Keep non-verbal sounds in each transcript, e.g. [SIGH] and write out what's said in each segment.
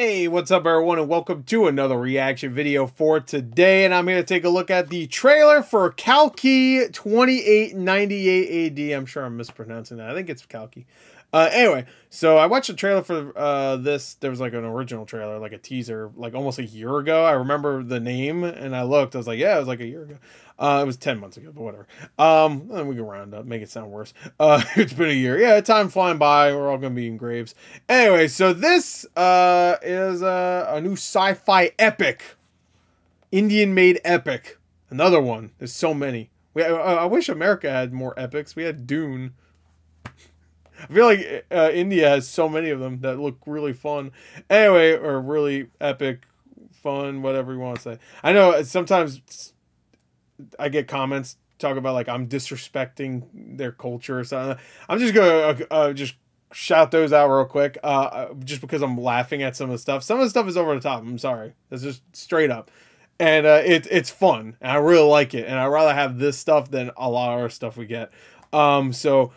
Hey, what's up everyone and welcome to another reaction video for today and I'm here to take a look at the trailer for Kalki 2898 AD. I'm sure I'm mispronouncing that. I think it's Kalki. Uh, anyway, so I watched a trailer for uh, this. There was like an original trailer, like a teaser, like almost a year ago. I remember the name and I looked. I was like, yeah, it was like a year ago. Uh, it was 10 months ago, but whatever. Um, and we can round up, make it sound worse. Uh, [LAUGHS] it's been a year. Yeah, time flying by. We're all going to be in graves. Anyway, so this uh, is uh, a new sci fi epic, Indian made epic. Another one. There's so many. We, I, I wish America had more epics. We had Dune. I feel like uh, India has so many of them that look really fun. Anyway, or really epic, fun, whatever you want to say. I know sometimes I get comments talk about like I'm disrespecting their culture or something. I'm just gonna uh, uh, just shout those out real quick, uh, uh, just because I'm laughing at some of the stuff. Some of the stuff is over the top. I'm sorry. That's just straight up. And uh, it, it's fun, and I really like it. And I'd rather have this stuff than a lot of our stuff we get. Um, so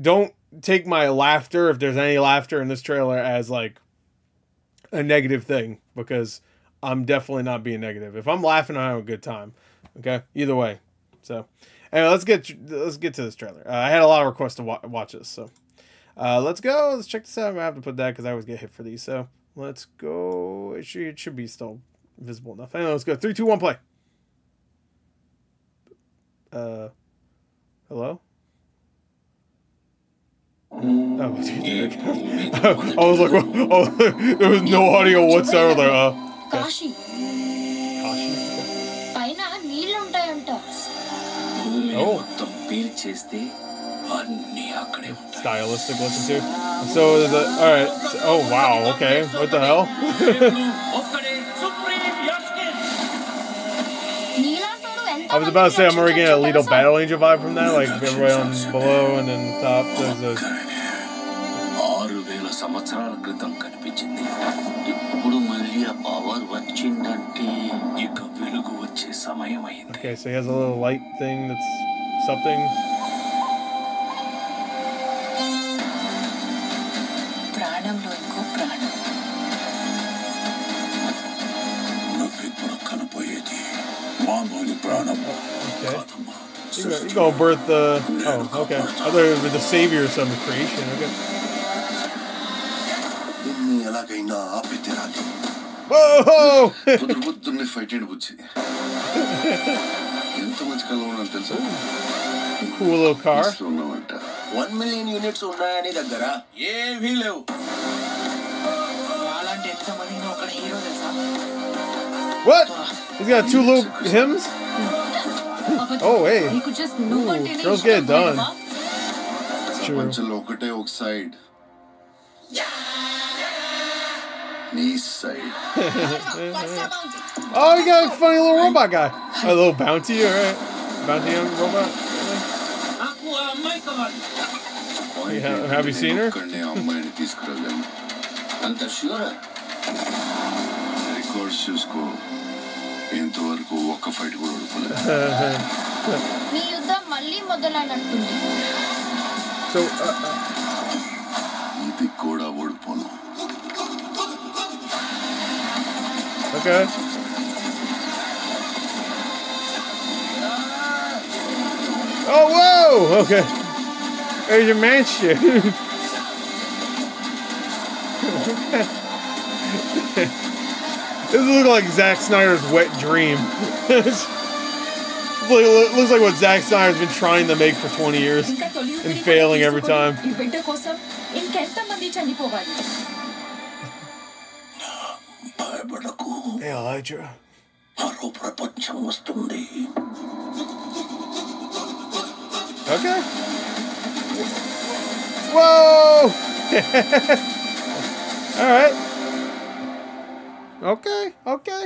don't take my laughter, if there's any laughter in this trailer, as like a negative thing because I'm definitely not being negative. If I'm laughing, I have a good time. Okay, either way. So, anyway, let's get let's get to this trailer. Uh, I had a lot of requests to wa watch this, so uh, let's go. Let's check this out. Gonna have to put that because I always get hit for these. So let's go. It should it should be still visible enough. Anyway, let's go. Three, two, one, play. Uh, hello. Oh, [LAUGHS] I was like, [LAUGHS] oh, there was no audio whatsoever. Like, uh, Kashi Kashi. పైన నీళ్లు ఉంటాయంట భూమిని Oh. మొత్తం పీల్చేస్తే అన్ని అక్కడే ఉంటాయి stylistic looking too. So there's a all right. So, oh wow. Okay. What the hell? [LAUGHS] ఒక్కడే supreme యాస్కిన్ నీలాంటోడు ఎంత I was about to say I'm already getting a little Battle Angel vibe from that. Like everybody on below and then top. There's a ఆరు వేల సంవత్సరాల క్రితం కనిపించింది ఇప్పుడు మళ్ళీ ఆ పవర్ వచ్చిందంటే ఇక వెలుగు వచ్చే సమయం అయింది okay. So he has a little light thing that's something. ప్రాణంలో ఇంకో ప్రాణం నువ్విప్పుడు కనపోయేది మామూలు ప్రాణం Okay. కాదమ్మా You go, you go birth the. Oh, okay. I thought it was the savior of some creation. Okay. నిన్ను ఎలాగైనా ఆపి తీరాలి Whoa! పొద్దు పొద్దున్నే ఫైట్ అండ్ బుచ్చి ఎంత మంచి కళ ఉన్నాను తెలుసా cool little car. Peace లో ఉన్నావంట వన్ మిలియన్ యూనిట్స్ ఉన్నాయని దగ్గర ఏమీ లేవు అలాంటి ఎంత మందిని ఒక హీరో తెలుసా What? He's got two little hymns. Oh hey, నీకు జస్ట్ నువ్వు అంటేనే girls ఇష్టం get it done. పోయినవా? it's true. ప్రపంచంలో ఒకటే ఒక సైడ్ నీ [LAUGHS] side Oh, you got a funny little robot guy. A little bounty, all right. Bounty on robot. నాకు ఆ అమ్మాయి కావాలి Yeah, have you seen her? ఒక్కడినే అమ్మాయిని తీసుకురాగలను అంత షూర్ రికార్డ్స్ చూసుకో ఇంతవరకు ఒక్క ఫైట్ కూడా ఓడిపోలేదు నీ యుద్ధం మళ్ళీ మొదలైనట్టుంది So, uh, uh, ఇది కూడా Oh, whoa! Okay. There's your mansion. [LAUGHS] this looks like Zack Snyder's wet dream. [LAUGHS] It looks like what Zack Snyder's been trying to make for 20 years and failing every time. Hey, Elijah. మరో ప్రపంచం వస్తుంది Okay. Whoa! All right. Okay, okay.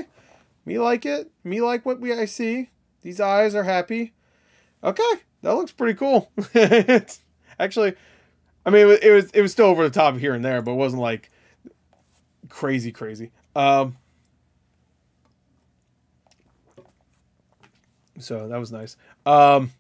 Me like it. Me like what we I see. These eyes are happy. Okay, that looks pretty cool. [LAUGHS] It's- Actually, I mean, it was, it was it was still over the top here and there, but it wasn't like crazy, crazy. Um. So that was nice. Um.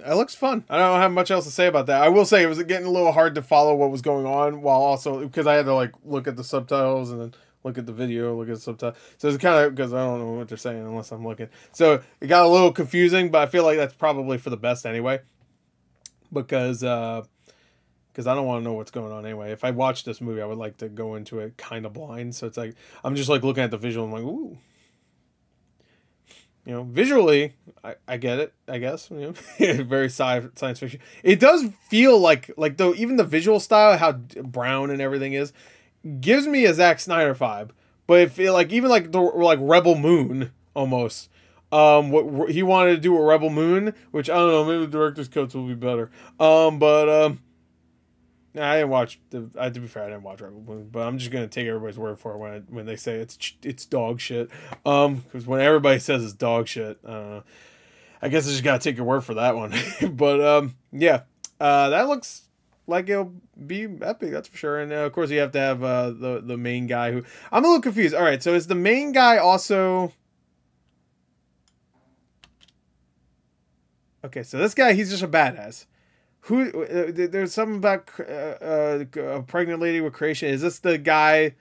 It looks fun. I don't have much else to say about that. I will say it was getting a little hard to follow what was going on while also because I had to like look at the subtitles and then look at the video, look at the subtitles. So it's kind of because I don't know what they're saying unless I'm looking. So it got a little confusing, but I feel like that's probably for the best anyway. Because uh because I don't want to know what's going on anyway. If I watch this movie, I would like to go into it kind of blind. So it's like I'm just like looking at the visual. I'm like, ooh, you know, visually, I, I get it. I guess you know, [LAUGHS] very sci science fiction. It does feel like like though even the visual style, how brown and everything is, gives me a Zack Snyder vibe. But it feel like even like the like Rebel Moon almost. Um, what he wanted to do with Rebel Moon, which I don't know, maybe the director's cuts will be better. Um, but um, I didn't watch the. I to be fair, I didn't watch Rebel Moon, but I'm just gonna take everybody's word for it when when they say it's it's dog shit. Um, because when everybody says it's dog shit, I. I guess I just gotta take your word for that one. [LAUGHS] but um, yeah, uh, that looks like it'll be epic. That's for sure. And uh, of course, you have to have uh the the main guy who I'm a little confused. All right, so is the main guy also? Okay, so this guy he's just a badass who uh, there's something about uh, uh, a pregnant lady with creation. Is this the guy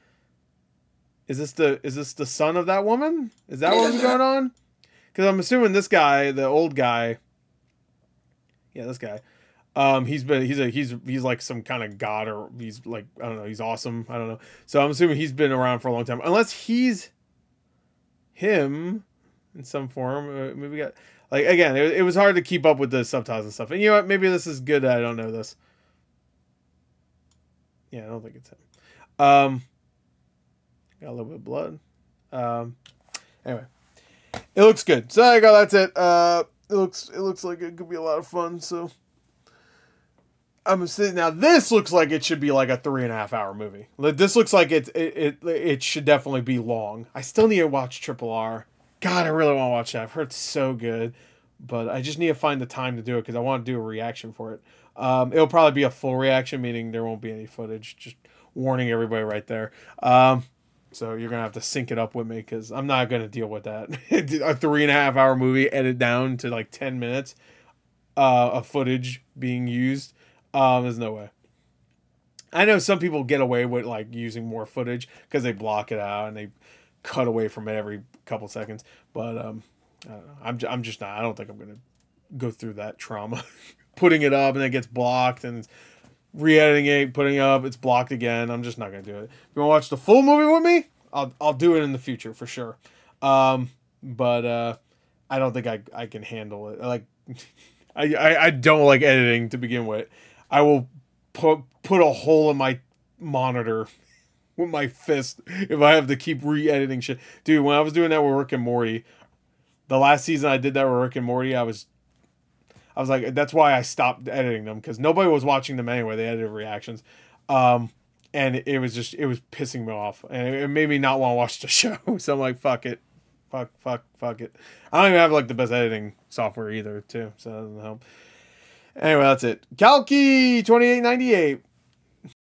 is this the is this the son of that woman? Is that what's going on? Because i'm assuming this guy the old guy yeah this guy um he's been he's a he's he's like some kind of god or he's like i don't know he's awesome i don't know. So i'm assuming he's been around for a long time. Unless he's him in some form uh, maybe we got like again, it, it was hard to keep up with the subtitles and stuff. And you know what? Maybe this is good. I don't know this. Yeah, I don't think it's him. Um, got a little bit of blood. Um, anyway, it looks good. So there you go. That's it. Uh, it looks it looks like it could be a lot of fun. So I'm sitting now. This looks like it should be like a three and a half hour movie. This looks like it it it, it should definitely be long. I still need to watch Triple R. God, I really want to watch that. I've heard so good, but I just need to find the time to do it because I want to do a reaction for it. Um, it'll probably be a full reaction, meaning there won't be any footage. Just warning everybody right there. Um, so you're gonna have to sync it up with me because I'm not gonna deal with that. [LAUGHS] a three and a half hour movie, edit down to like ten minutes uh, of footage being used. Um, there's no way. I know some people get away with like using more footage because they block it out and they cut away from it every couple seconds. But um, I don't know. I'm, j- I'm just not. I don't think I'm gonna go through that trauma, [LAUGHS] putting it up and it gets blocked and re-editing it, putting it up, it's blocked again. I'm just not gonna do it. If you want to watch the full movie with me, I'll I'll do it in the future for sure. Um, but uh, I don't think I I can handle it. Like, [LAUGHS] I, I I don't like editing to begin with. I will put put a hole in my monitor with my fist if I have to keep re-editing shit. Dude, when I was doing that with Rick and Morty, the last season I did that with Rick and Morty, I was I was like that's why I stopped editing them because nobody was watching them anyway. They edited reactions. Um and it was just it was pissing me off and it made me not want to watch the [LAUGHS] show. So I'm like fuck it. Fuck fuck fuck it. I don't even have like the best editing software either too, so that doesn't help. Anyway, that's it. Kalki 2898.